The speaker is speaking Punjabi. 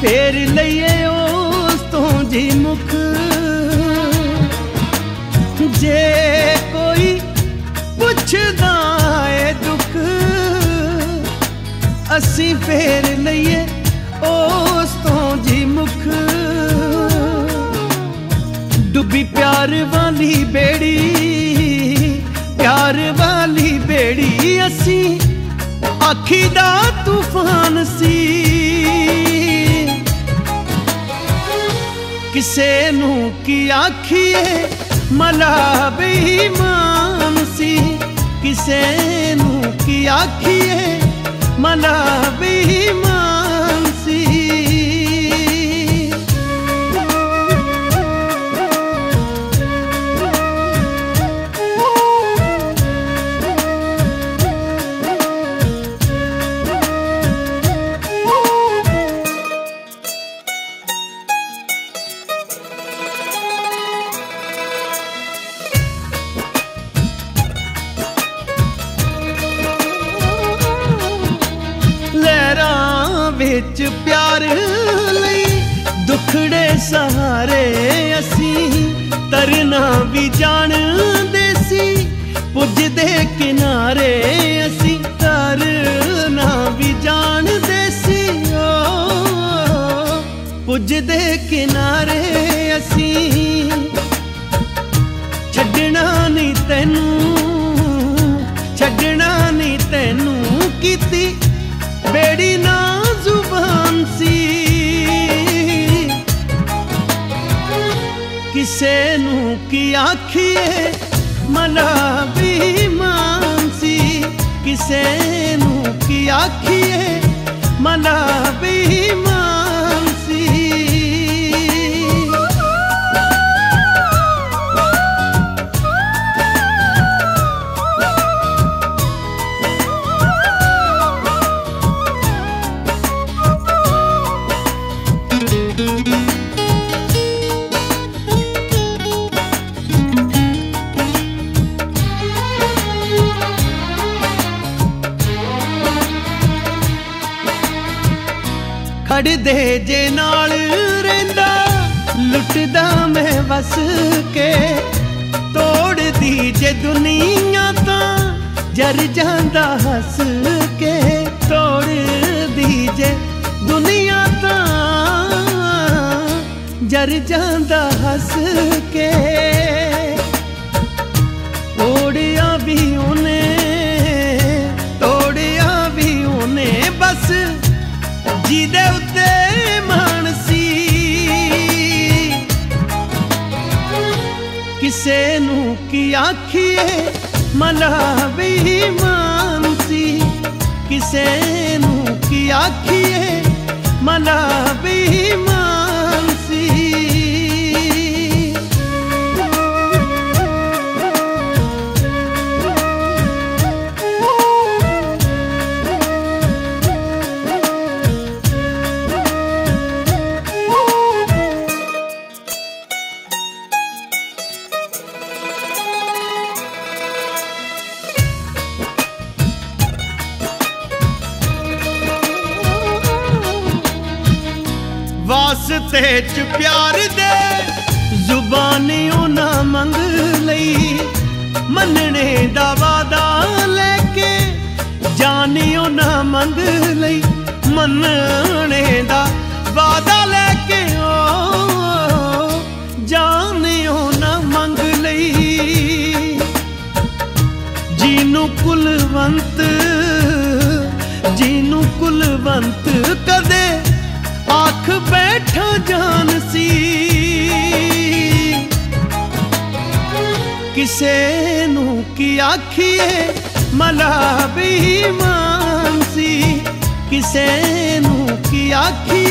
ਫੇਰ ਲਈਏ ਉਸ ਤੋਂ ਜੀ ਮੁਖ। ਜੇ ਕੋਈ ਪੁੱਛਦਾ ਏ ਦੁੱਖ ਅਸੀਂ ਫੇਰ ਲਈਏ ਪਿਆਰ ਵਾਲੀ ਬੇੜੀ, ਪਿਆਰ ਵਾਲੀ ਬੇੜੀ ਅਸੀਂ, ਆਖੀ ਦਾ ਤੂਫਾਨ ਸੀ। ਕਿਸੇ ਨੂੰ ਕੀ ਆਖੀਏ, ਮਲਾ ਬੇਈਮਾਨ ਸੀ। ਕਿਸੇ ਨੂੰ ਕੀ ਆਖੀਏ, ਮਲਾ ਬੇਈਮਾਨ ਵਿੱਚ ਪਿਆਰ ਲਈ ਦੁਖੜੇ ਸਹਾਰੇ ਅਸੀਂ ਤਰਨਾ ਵੀ ਜਾਣਦੇ ਸੀ। ਪੁੱਜਦੇ ਕਿਨਾਰੇ ਅਸੀਂ ਤਰਨਾ ਵੀ ਜਾਣਦੇ ਸੀ। ਓ, ਪੁੱਜਦੇ ਕਿਨਾਰੇ ਅਸੀਂ ਛੱਡਣਾ ਨਹੀਂ ਤੈਨੂੰ, ਛੱਡਣਾ ਨਹੀਂ ਤੈਨੂੰ ਕੀਤੀ ਕਿਸੇ ਨੂੰ ਕੀ ਆਖੀਏ ਮਨਾ ਵੀ ਮਾਨ ਸੀ ਕਿਸੇ ਨੂੰ ਕੀ ਆਖੀਏ ਖੜਦੇ ਜੇ ਨਾਲ ਰਹਿੰਦਾ, ਲੁੱਟਦਾ ਮੈਂ ਵਸ ਕੇ। ਤੋੜਦੀ ਜੇ ਦੁਨੀਆ ਤਾਂ, ਜਰ ਜਾਂਦਾ ਹੱਸ ਕੇ। ਤੋੜਦੀ ਜੇ ਦੁਨੀਆ ਤਾਂ, ਜਰ ਜਾਂਦਾ ਹੱਸ ਕੇ। ਜਿਹਦੇ ਉੱਤੇ ਮਾਣ ਸੀ ਕਿਸੇ ਨੂੰ ਕੀ ਆਖੀਏ ਮਲਾ ਮਾਨ ਸੀ ਕਿਸੇ ਨੂੰ ਕੀ ਆਖੀਏ ਮਲਾ ਮਾਨ ਵਾਸਤੇ ਚ ਪਿਆਰ ਦੇ ਜ਼ੁਬਾਨੀਓ ਨਾ ਮੰਗ ਲਈ। ਮੰਨਣੇ ਦਾ ਵਾਦਾ ਲੈ ਕੇ ਜਾਣਿਓ ਨਾ ਮੰਗ ਲਈ। ਮੰਨਣੇ ਦਾ ਵਾਦਾ ਲੈ ਕੇ ਓ ਜਾਣਿਓ ਨਾ ਮੰਗ ਲਈ। ਜੀਨੂੰ ਕੁਲਵੰਤ ਜੀਨੂੰ ਕੁਲਵੰਤ ਕਦੇ ਆਖ ਬੈਠਾ ਜਾਨ ਸੀ। ਕਿਸੇ ਨੂੰ ਕੀ ਆਖੀਏ ਮਲਾ ਬੇਈਮਾਨ ਸੀ। ਕਿਸੇ ਨੂੰ ਕੀ ਆਖੀਏ